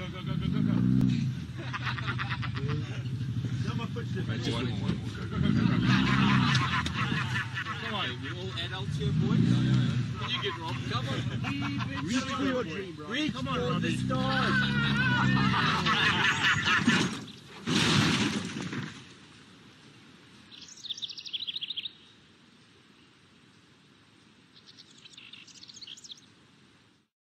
go, go, go, go, go, go. no, Go, go, go, go, go. Come on, you're all adults here, boys. No. You get robbed. Come on. Reach for your dream, bro. Reach Come on, for the stars.